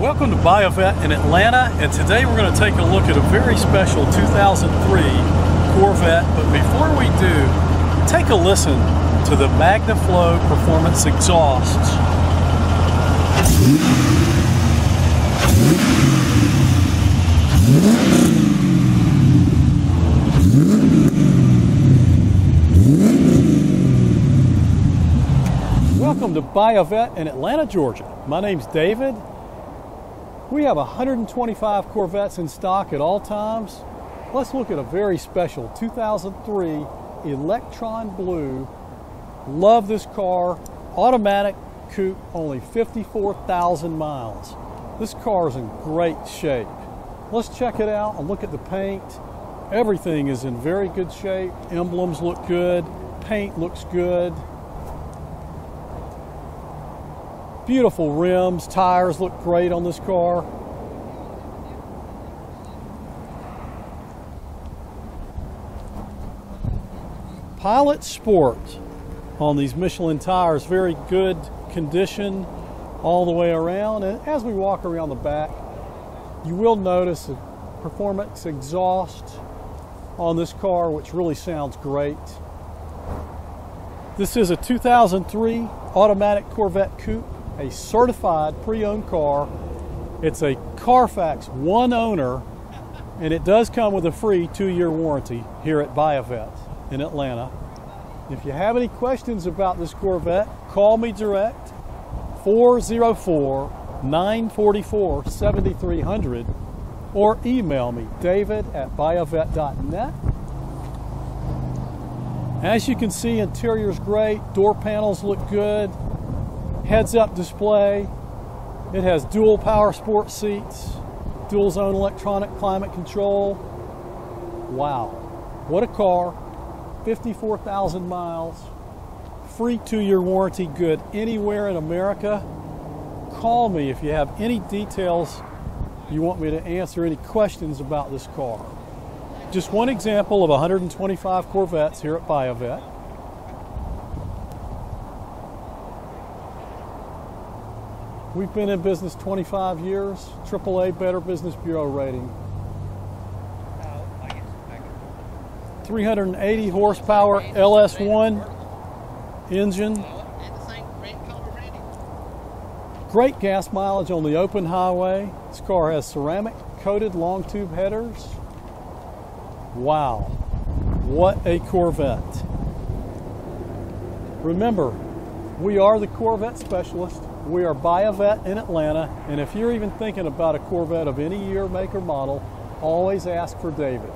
Welcome to BuyAVette in Atlanta, and today we're going to take a look at a very special 2003 Corvette. But before we do, take a listen to the MagnaFlow Performance exhausts. Welcome to BuyAVette in Atlanta, Georgia. My name's David. We have 125 Corvettes in stock at all times. Let's look at a very special 2003 Electron Blue. Love this car. Automatic coupe, only 54,000 miles. This car is in great shape. Let's check it out and look at the paint. Everything is in very good shape. Emblems look good. Paint looks good. Beautiful rims, tires look great on this car. Pilot Sport on these Michelin tires, very good condition all the way around. And as we walk around the back, you will notice a performance exhaust on this car, which really sounds great. This is a 2003 automatic Corvette Coupe a certified pre-owned car. It's a Carfax one owner, and it does come with a free two-year warranty here at BuyAVette in Atlanta. If you have any questions about this Corvette, call me direct 404 944 7300 or email me david at buyavette.net. As you can see, interior's great, door panels look good, heads-up display. It has dual power sport seats, dual zone electronic climate control. Wow, what a car. 54,000 miles, free two-year warranty, good anywhere in America. Call me if you have any details you want me to answer any questions about this car. Just one example of 125 Corvettes here at BuyAVette. We've been in business 25 years, AAA Better Business Bureau rating. 380 horsepower LS1 engine. Great gas mileage on the open highway. This car has ceramic coated long tube headers. Wow, what a Corvette. Remember, we are the Corvette specialist. We are BuyAVette in Atlanta, and if you're even thinking about a Corvette of any year, make, or model, always ask for David.